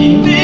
You.